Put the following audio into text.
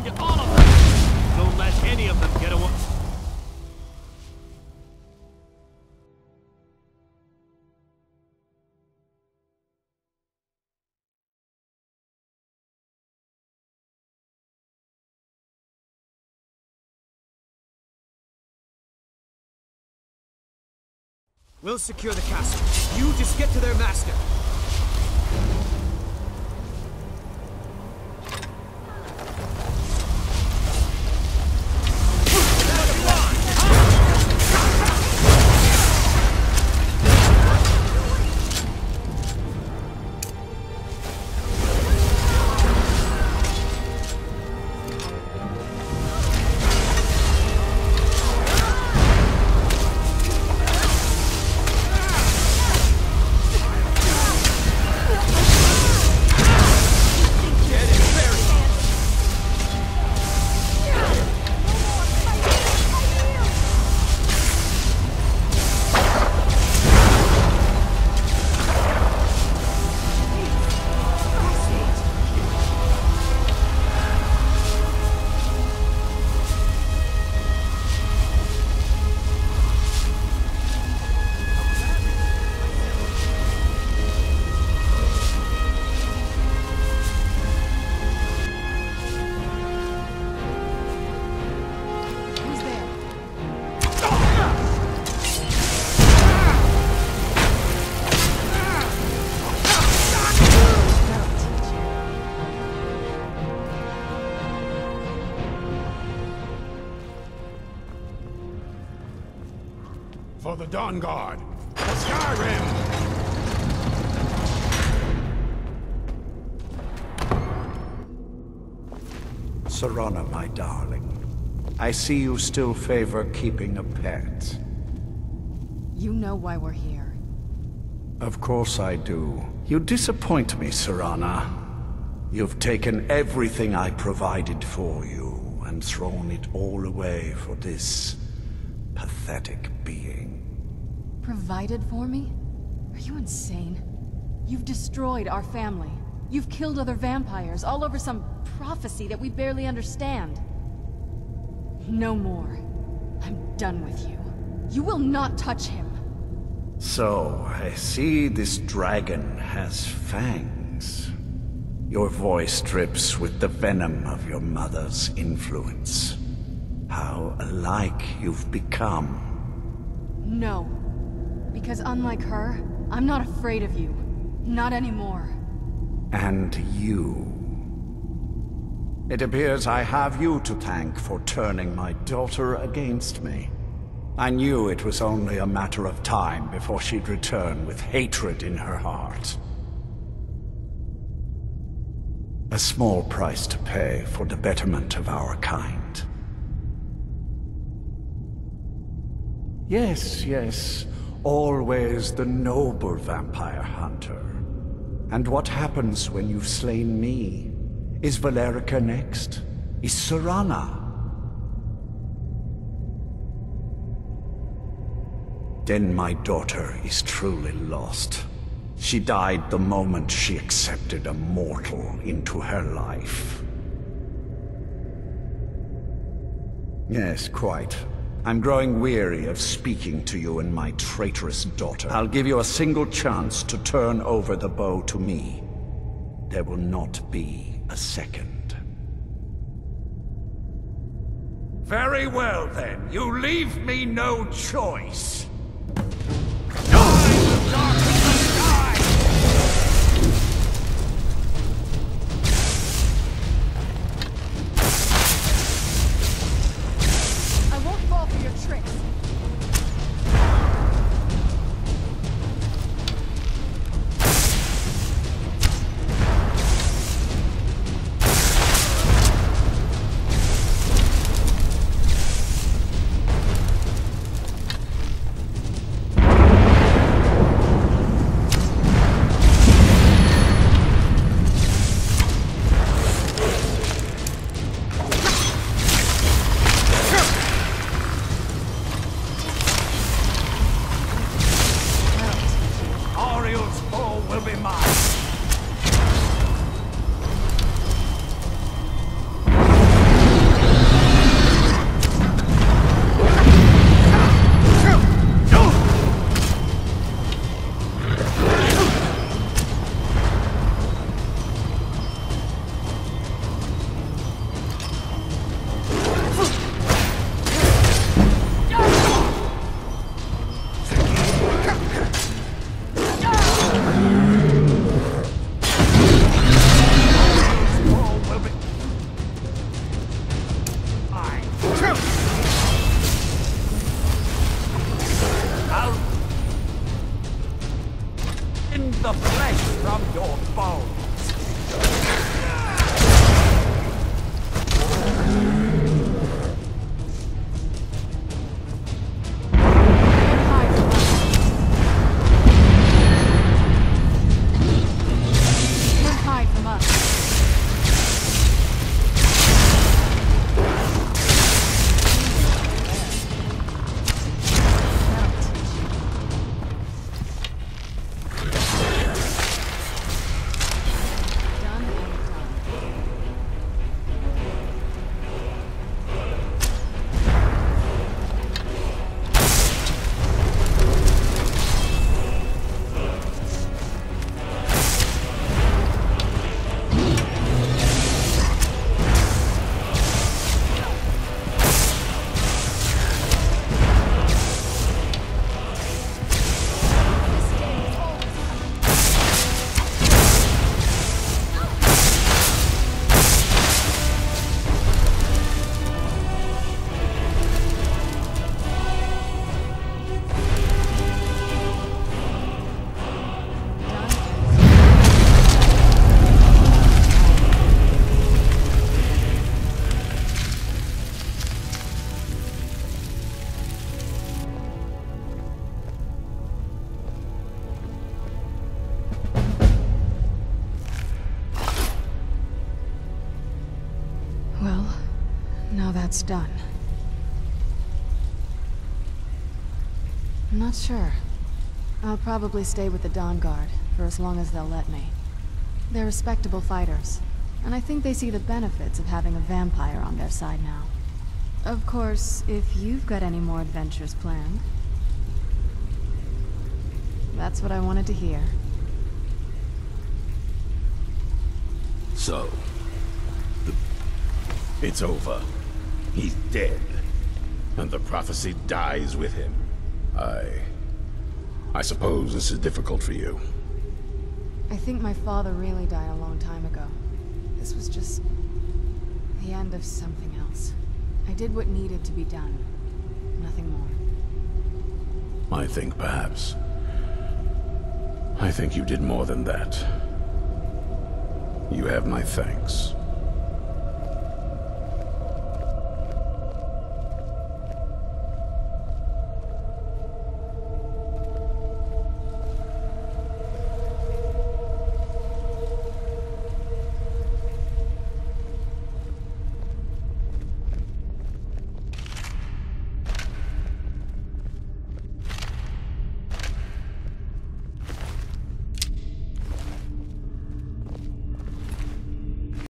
find all of them! Don't let any of them get away. We'll secure the castle. You just get to their master. Dawnguard! Skyrim! Serana, my darling. I see you still favor keeping a pet. You know why we're here. Of course I do. You disappoint me, Serana. You've taken everything I provided for you and thrown it all away for this pathetic being. Provided for me? Are you insane? You've destroyed our family. You've killed other vampires, all over some prophecy that we barely understand. No more. I'm done with you. You will not touch him. So, I see this dragon has fangs. Your voice drips with the venom of your mother's influence. How alike you've become. No. Because unlike her, I'm not afraid of you. Not anymore. And you. It appears I have you to thank for turning my daughter against me. I knew it was only a matter of time before she'd return with hatred in her heart. A small price to pay for the betterment of our kind. Yes, yes, always the noble vampire hunter. And what happens when you've slain me? Is Valerica next? Is Serana? Then my daughter is truly lost. She died the moment she accepted a mortal into her life. Yes, quite. I'm growing weary of speaking to you and my traitorous daughter. I'll give you a single chance to turn over the bow to me. There will not be a second. Very well, then. You leave me no choice. the flesh from your bones. That's done. I'm not sure. I'll probably stay with the Dawnguard for as long as they'll let me. They're respectable fighters, and I think they see the benefits of having a vampire on their side now. Of course, if you've got any more adventures planned. That's what I wanted to hear. So, it's over. He's dead. And the prophecy dies with him. I... I suppose this is difficult for you. I think my father really died a long time ago. This was just... the end of something else. I did what needed to be done. Nothing more. I think perhaps... I think you did more than that. You have my thanks.